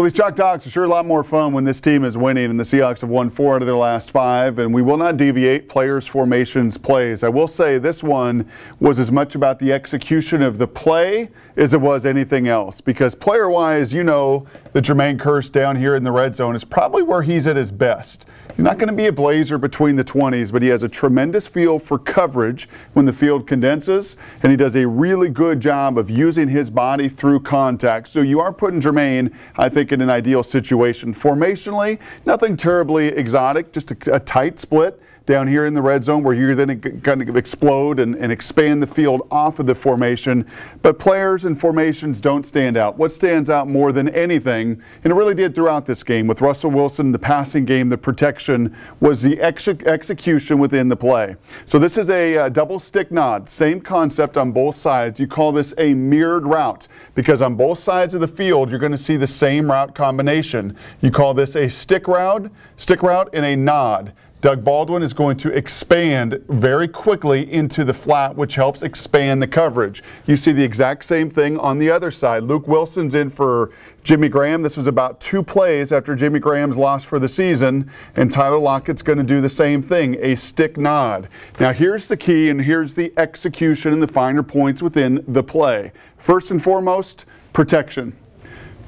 Well, these Chalk Talks are sure a lot more fun when this team is winning, and the Seahawks have won four out of their last five, and we will not deviate players, formations, plays. I will say this one was as much about the execution of the play as it was anything else, because player-wise, you know that Jermaine Kearse down here in the red zone is probably where he's at his best. Not going to be a blazer between the 20s, but he has a tremendous feel for coverage when the field condenses, and he does a really good job of using his body through contact. So you are putting Jermaine, I think, in an ideal situation. Formationally, nothing terribly exotic, just a, a tight split down here in the red zone where you're then going to explode and, and, expand the field off of the formation. But players and formations don't stand out. What stands out more than anything, and it really did throughout this game with Russell Wilson, the passing game, the protection, was the ex execution within the play. So this is a uh, double stick nod, same concept on both sides. You call this a mirrored route because on both sides of the field, you're going to see the same route combination. You call this a stick route, stick route, and a nod. Doug Baldwin is going to expand very quickly into the flat, which helps expand the coverage. You see the exact same thing on the other side. Luke Wilson's in for Jimmy Graham. This was about two plays after Jimmy Graham's loss for the season, and Tyler Lockett's going to do the same thing, a stick nod. Now here's the key, and here's the execution and the finer points within the play. First and foremost, protection.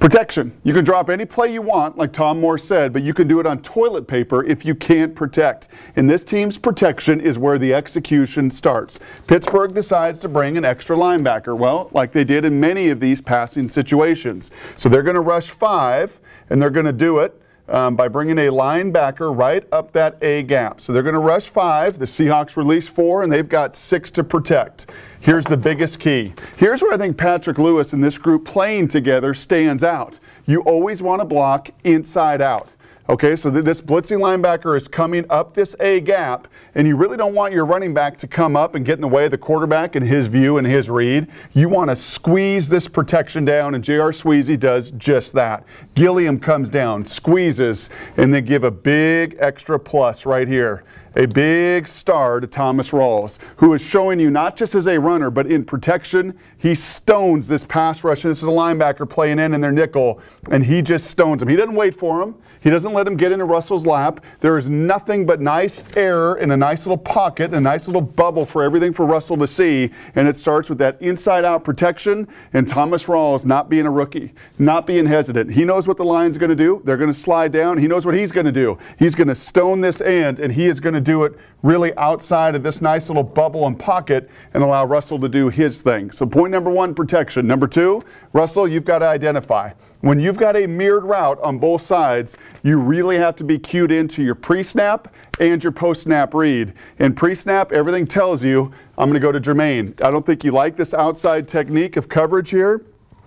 Protection. You can drop any play you want, like Tom Moore said, but you can do it on toilet paper if you can't protect. And this team's protection is where the execution starts. Pittsburgh decides to bring an extra linebacker, well, like they did in many of these passing situations. So they're going to rush five, and they're going to do it um, by bringing a linebacker right up that A gap. So they're going to rush five. The Seahawks release four, and they've got six to protect. Here's the biggest key. Here's where I think Patrick Lewis and this group playing together stands out. You always want to block inside out. Okay, so th this blitzing linebacker is coming up this A gap, and you really don't want your running back to come up and get in the way of the quarterback and his view and his read. You want to squeeze this protection down, and J.R. Sweezy does just that. Gilliam comes down, squeezes, and they give a big extra plus right here a big star to Thomas Rawls, who is showing you not just as a runner, but in protection. He stones this pass rush. This is a linebacker playing in in their nickel, and he just stones him. He doesn't wait for him. He doesn't let him get into Russell's lap. There is nothing but nice air in a nice little pocket, a nice little bubble for everything for Russell to see. And it starts with that inside out protection and Thomas Rawls not being a rookie, not being hesitant. He knows what the Lions are going to do. They're going to slide down. He knows what he's going to do. He's going to stone this end, and he is going to do it really outside of this nice little bubble and pocket and allow Russell to do his thing. So, point number one, protection. Number two, Russell, you've got to identify. When you've got a mirrored route on both sides, you really have to be cued into your pre snap and your post snap read. In pre snap, everything tells you, I'm going to go to Jermaine. I don't think you like this outside technique of coverage here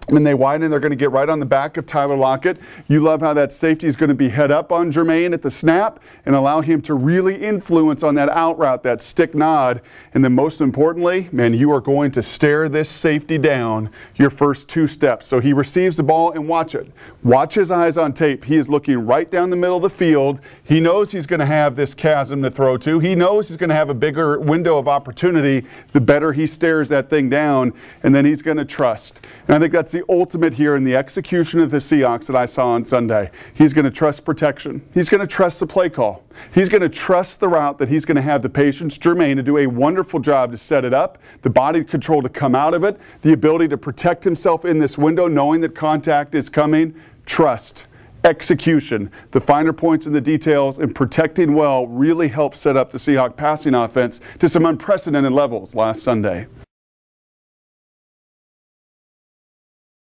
and they widen, they're going to get right on the back of Tyler Lockett. You love how that safety is going to be head up on Jermaine at the snap and allow him to really influence on that out route, that stick nod. And then most importantly, man, you are going to stare this safety down your first two steps. So he receives the ball and watch it. Watch his eyes on tape. He is looking right down the middle of the field. He knows he's going to have this chasm to throw to. He knows he's going to have a bigger window of opportunity the better he stares that thing down. And then he's going to trust. And I think that's the ultimate here in the execution of the Seahawks that I saw on Sunday. He's going to trust protection. He's going to trust the play call. He's going to trust the route that he's going to have the patience, Jermaine, to do a wonderful job to set it up, the body control to come out of it, the ability to protect himself in this window, knowing that contact is coming. Trust execution, the finer points in the details, and protecting well really helped set up the Seahawk passing offense to some unprecedented levels last Sunday.